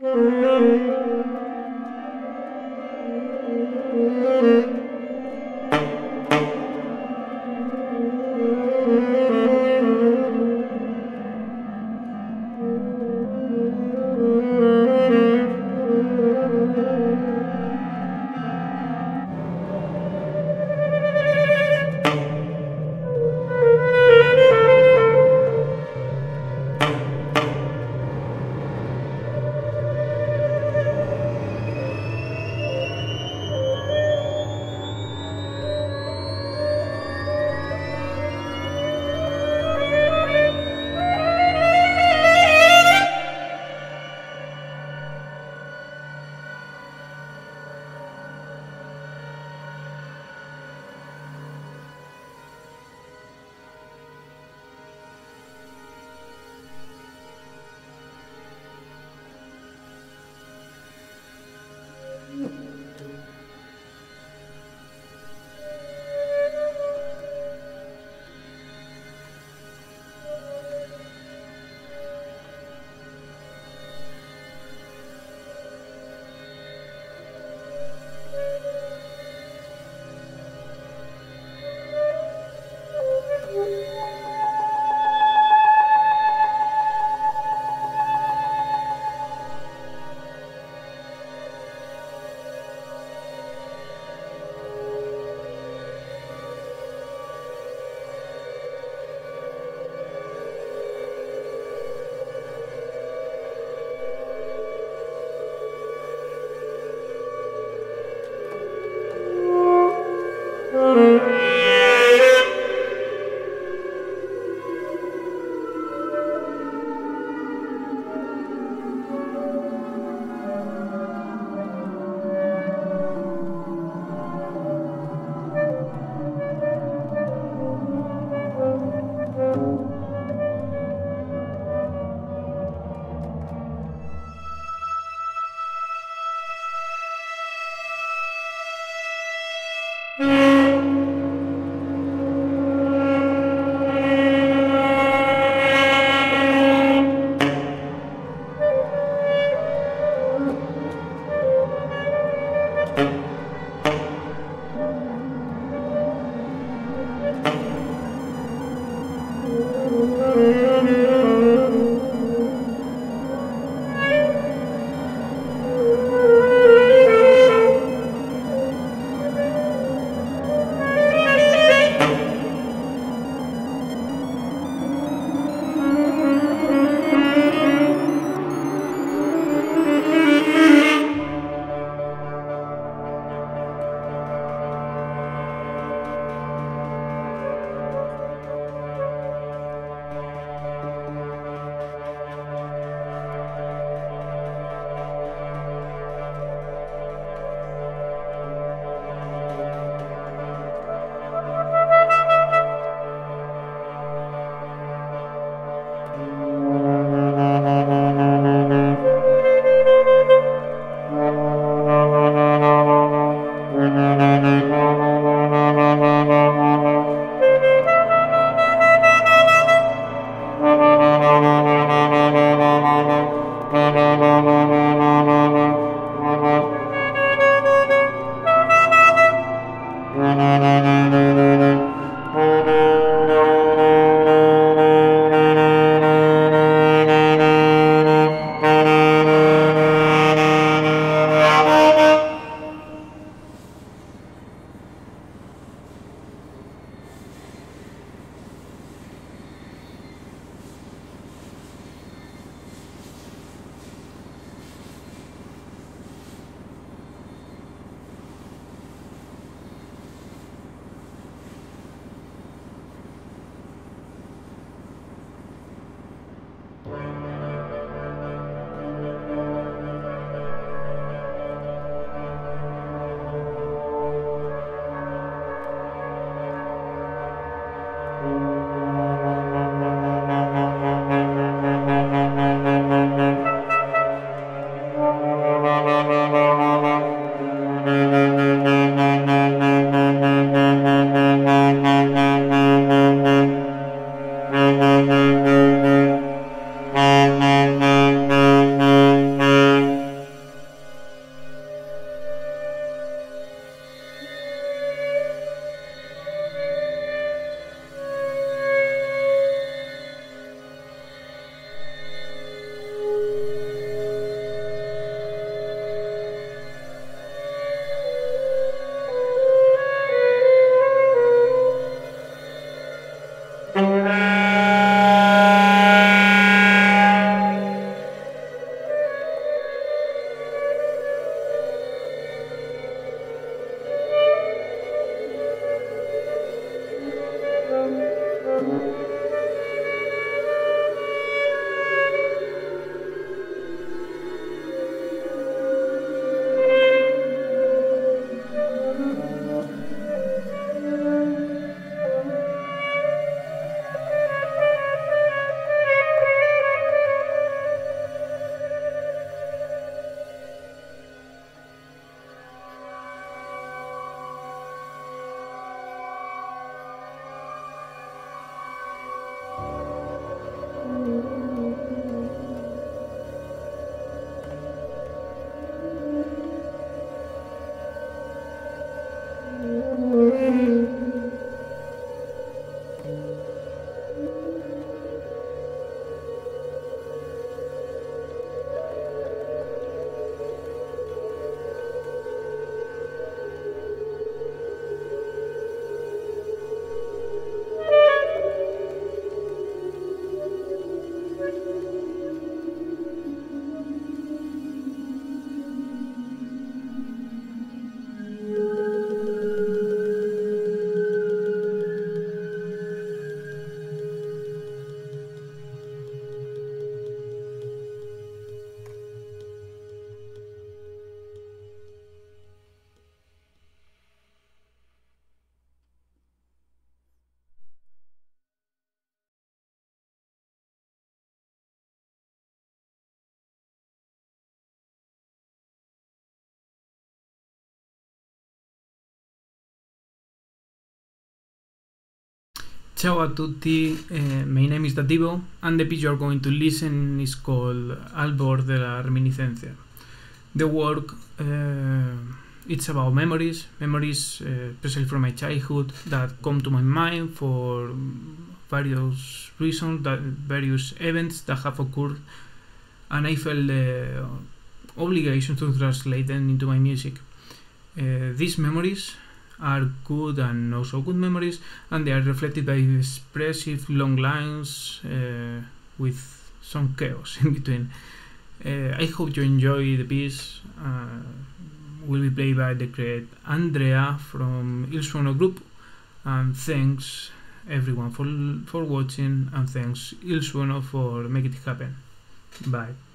Thank you. Ciao a tutti, uh, my name is Dativo and the piece you are going to listen is called Albor de la reminiscencia. The work uh, it's about memories, memories uh, especially from my childhood that come to my mind for various reasons, that various events that have occurred and I felt the obligation to translate them into my music. these memories are good and also good memories, and they are reflected by expressive long lines uh, with some chaos in between. Uh, I hope you enjoy the piece. Uh, will be played by the great Andrea from Il Suono Group, and thanks everyone for for watching, and thanks Il Suono for making it happen. Bye.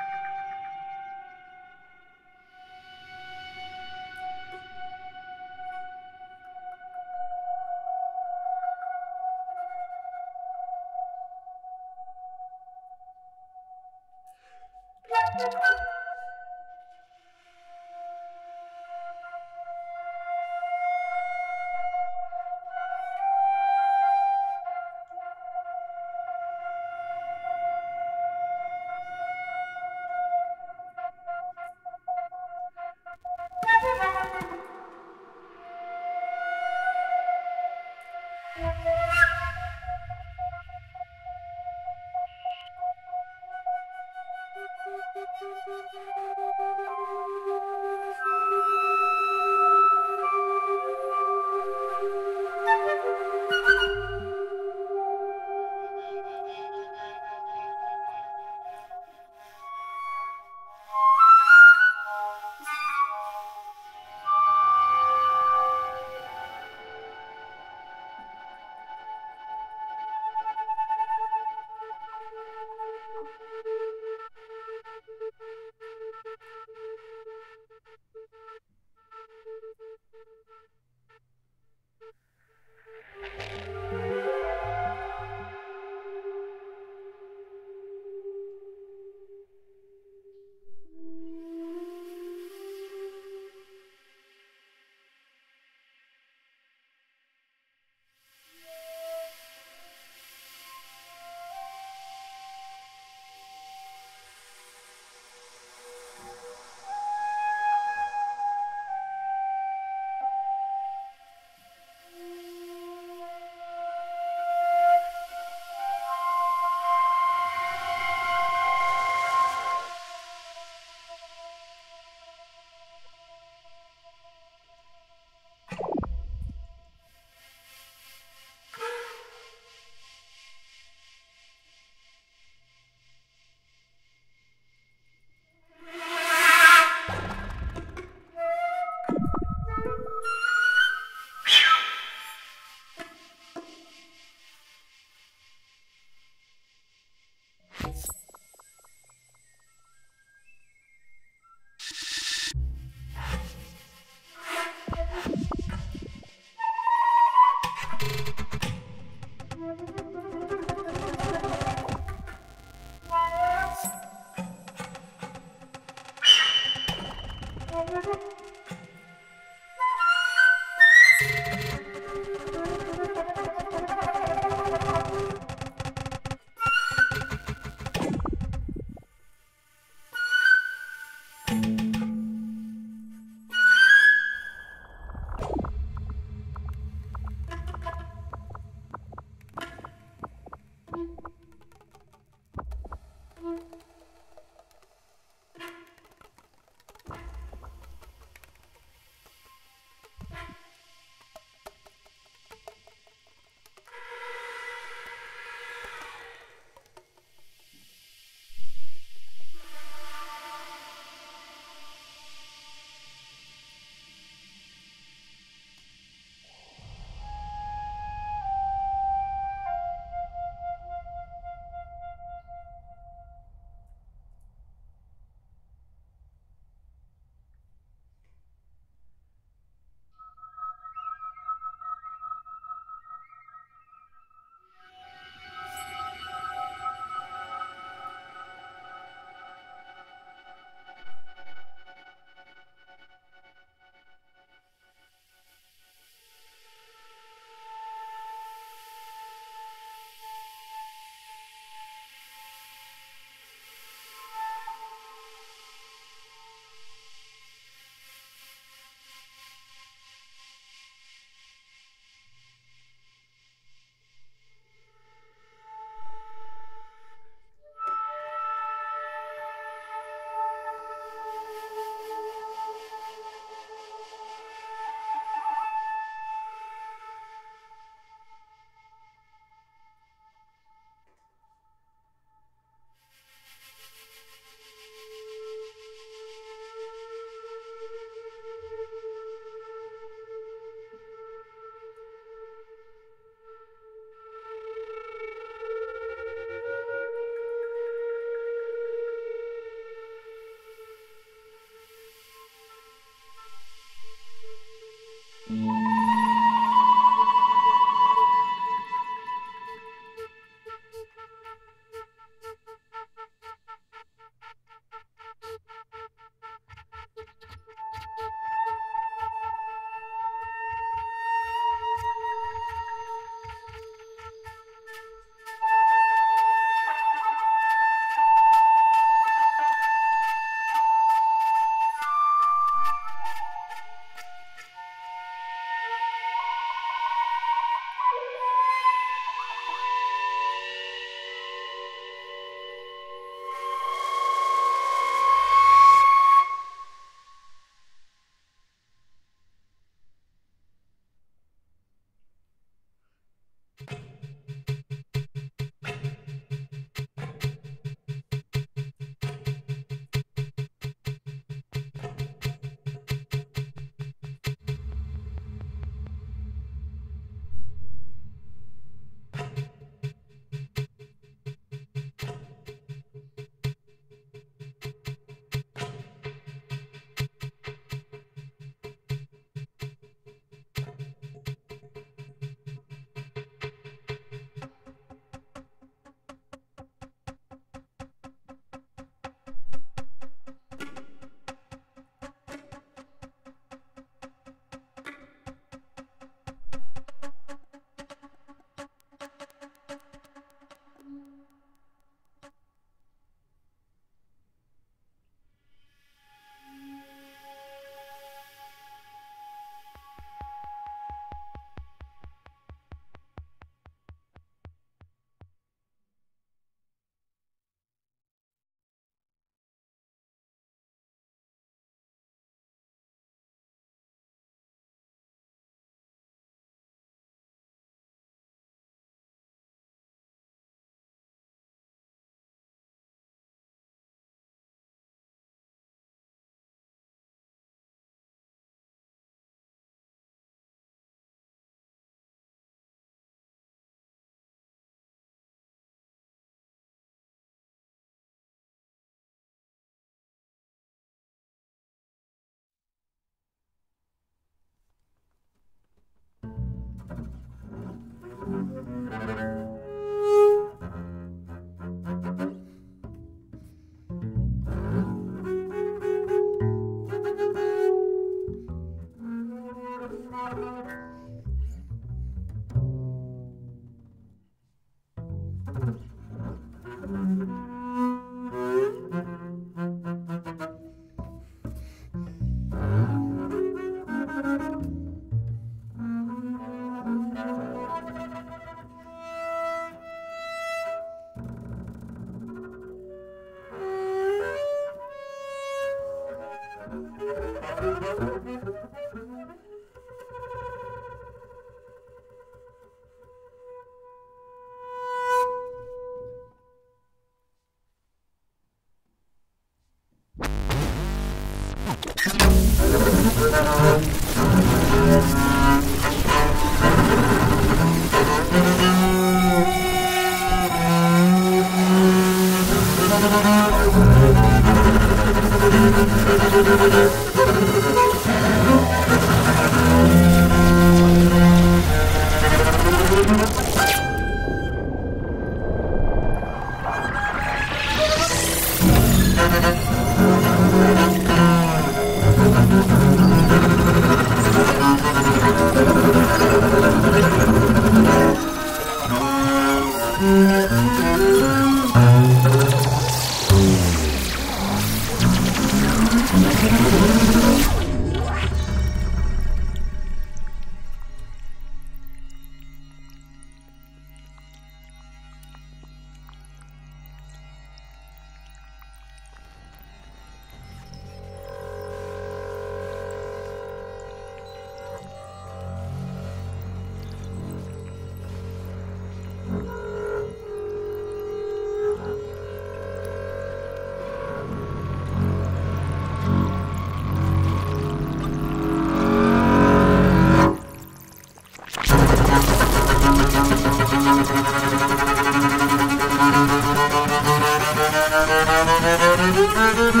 You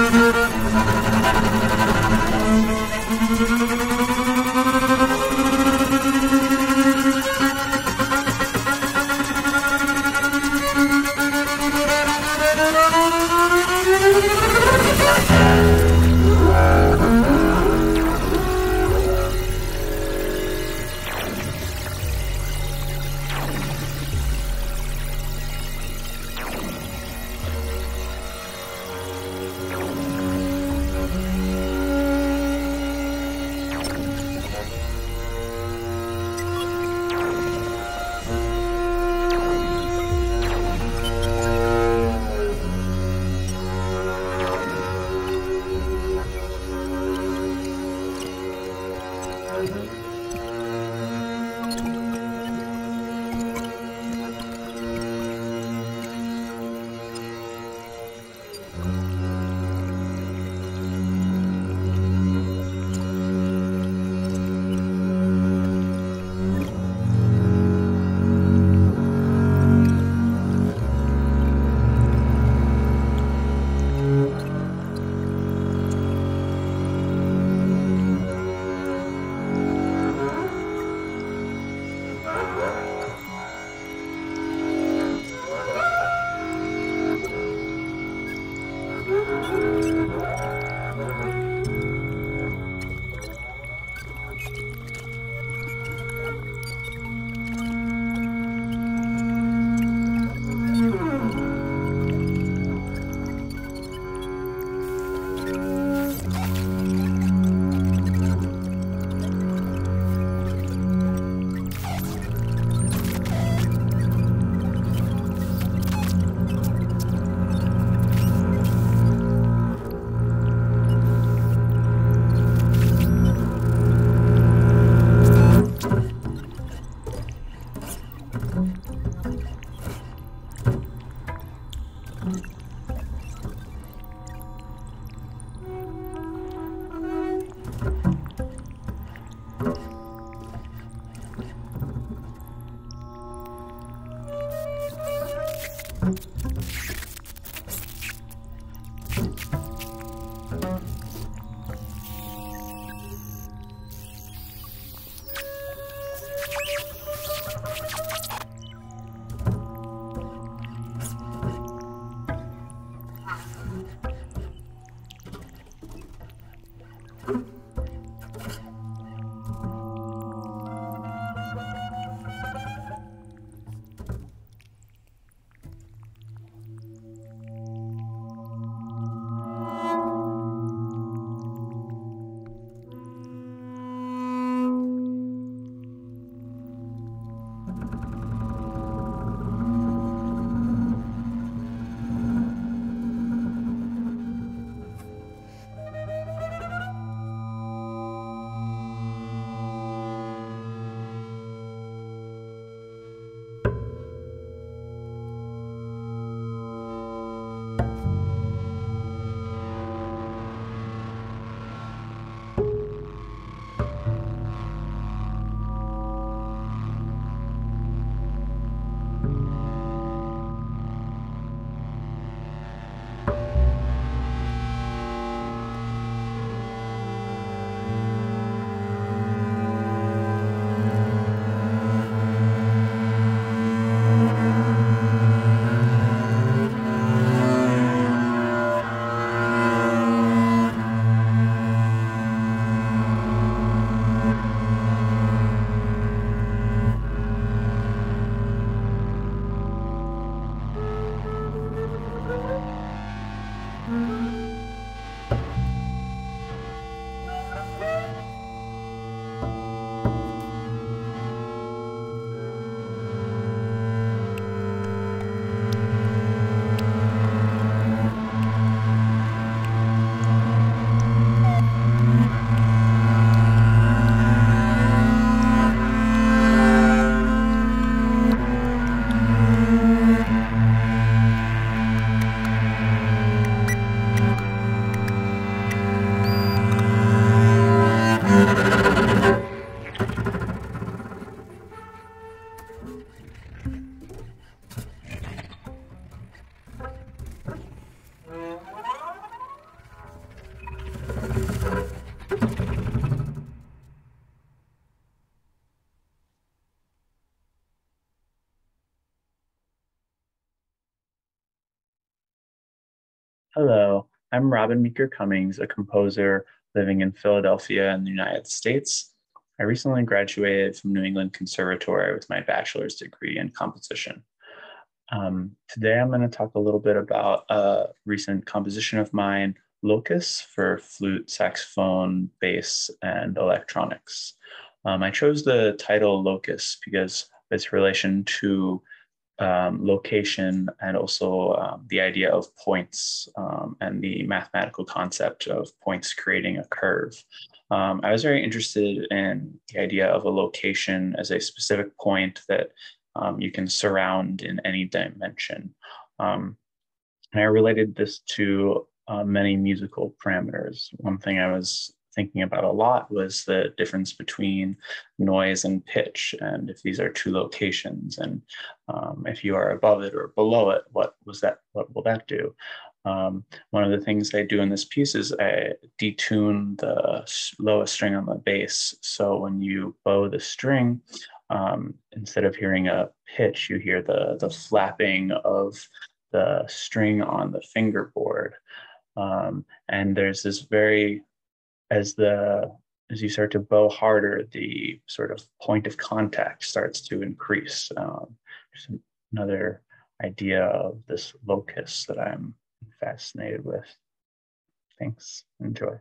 Mm-hmm. I'm Robin Meeker Cummings, a composer living in Philadelphia in the United States. I recently graduated from New England Conservatory with my bachelor's degree in composition. Um, today I'm going to talk a little bit about a recent composition of mine, Locus, for flute, saxophone, bass, and electronics. Um, I chose the title Locus because its relation to um, location and also um, the idea of points um, and the mathematical concept of points creating a curve. Um, I was very interested in the idea of a location as a specific point that um, you can surround in any dimension. Um, and I related this to uh, many musical parameters. One thing I was thinking about a lot was the difference between noise and pitch and if these are two locations and um, if you are above it or below it what was that what will that do um, one of the things I do in this piece is I detune the lowest string on the bass. So when you bow the string, um, instead of hearing a pitch, you hear the, the flapping of the string on the fingerboard. Um, and there's this very as the as you start to bow harder, the sort of point of contact starts to increase. Um, another idea of this locus that I'm fascinated with. Thanks. Enjoy.